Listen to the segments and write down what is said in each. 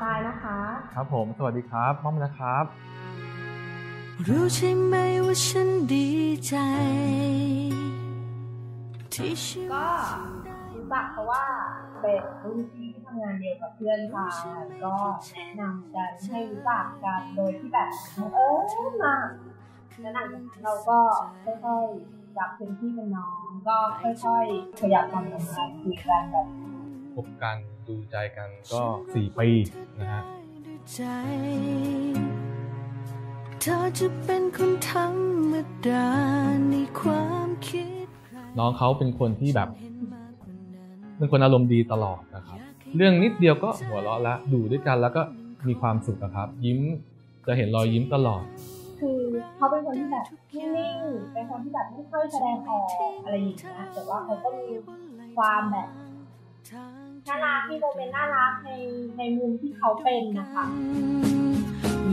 ทรายนะคะ ครับผม สวัสดีครับม่อมนะครับ รู้ใช่ไหมว่าฉันดีใจ ที่ฉันก็รู้จักเพราะว่าเป็นรุ่นพี่ที่ทำงานเดียวกับเพื่อนค่ะก็แนะนำกันให้รู้จักกันโดยที่แบบเออมาแล้วหลังจากนั้นเราก็ค่อยๆจับเป็นพี่เป็นน้อง ก็ค่อยๆขยับความสัมพันธ์คุยกันแบบพบกัน ดูใจกันก็4ปีนะฮะใจเธอจะเป็นคนธรรมดาในความคิดน้องเขาเป็นคนที่แบบเป็นคนอารมณ์ดีตลอดนะครับ เรื่องนิดเดียวก็หัวเราะแล้วดูด้วยกันแล้วก็มีความสุขอะครับ ยิ้มจะเห็นรอยยิ้มตลอด คือเขาเป็นคนที่แบบนิ่งๆเป็นคนที่แบบไม่ค่อยแสดงออกอะไรอย่างเงี้ยแต่ว่าเขาก็มีความแบบ น่ารักมีโมเมนต์น่ารักในในมุมที่เขาเป็นนะคะ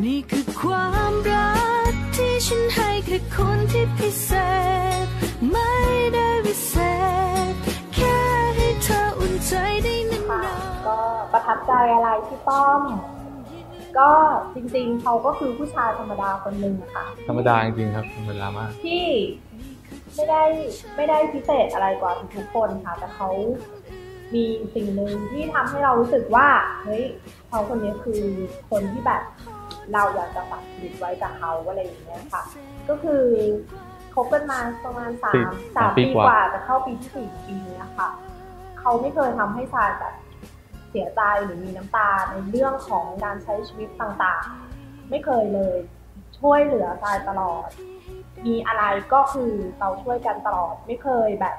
นี่คือความรักที่ฉันให้แค่คนที่พิเศษ ไม่ได้วิเศษ แค่ให้เธออุ่นใจได้นาค่ะนก็ประทับใจอะไรที่ป้อม ก็จริงๆ เขาก็คือผู้ชายธรรมดาคนหนึ่งอะค่ะ ธรรมดาจริงๆครับธรรมดามากที่ไม่ได้ไม่ได้พิเศษอะไรกว่าทุกๆคนค่ะ แต่เขา มีสิ่งหนึ่งที่ทำให้เรารู้สึกว่าเฮ้ยเขาคนนี้คือคนที่แบบเราอยากจะฝังชีวิตไว้กับเขาอะไรอย่างเงี้ยค่ะ ก็คือคบกันมาประมาณสาสี่มสาสามมปีปีกว่ากว่าจะเข้าปีที่สี่ปีนะคะเขาไม่เคยทำให้ทรายแบบเสียใจหรือมีน้ำตาในเรื่องของการใช้ชีวิตต่างๆ ไม่เคยเลย ช่วยเหลือทรายตลอด มีอะไรก็คือเราช่วยกันตลอด ไม่เคยแบบ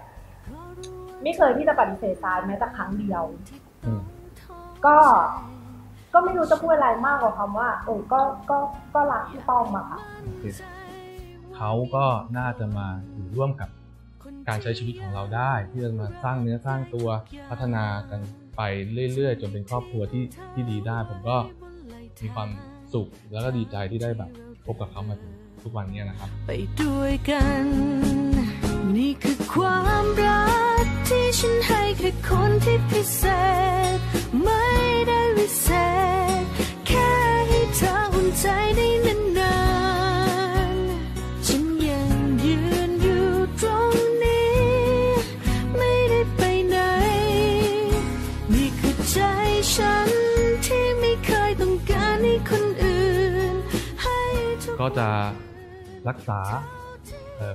ไม่เคยที่จะปฏิเสธทรายแม้แต่ครั้งเดียวอืมก็ก็ไม่รู้จะพูดอะไรมากกว่าคำว่าเออก็ก็ก็รักพี่ป้อมอะค่ะโอเคเขาก็น่าจะมาอยู่ร่วมกับการใช้ชีวิตของเราได้ที่จะมาสร้างเนื้อสร้างตัวพัฒนากันไปเรื่อยๆ จนเป็นครอบครัวที่ที่ดีได้ ผมก็มีความสุขแล้วก็ดีใจที่ได้แบบพบกับเขามาถึงทุกวันนี้นะครับๆไปด้วยกัน นี่คือความรัก ที่พิเศษ ไม่ได้วิเศษ แค่ให้เธออุ่นใจได้นานๆฉันยังยืนอยู่ตรงนี้ ไม่ได้ไปไหน นี่คือใจฉันที่ไม่เคยต้องการให้คนอื่น ให้ทุกก็จะรักษา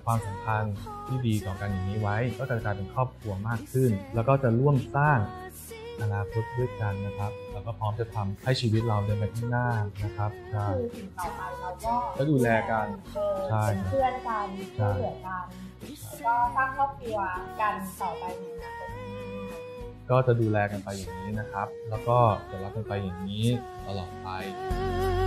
ความสัมพันธ์ที่ดีต่อกันอย่างนี้ไว้ ก็จะกลายเป็นครอบครัวมากขึ้น แล้วก็จะร่วมสร้างอนาคตด้วยกันนะครับแล้วก็พร้อมจะทำให้ชีวิตเราเดินไปข้างหน้านะครับใช่คือสิ่งต่อไปเราก็ก็ดูแลกันเออใช่เป็นเพื่อนกันใช่ช่วยเหลือกันแล้วก็สร้างครอบครัวกันต่อไปในอนาคตก็จะดูแลกันไปอย่างนี้นะครับ แล้วก็จะรักกันไปอย่างนี้ตลอดไปเ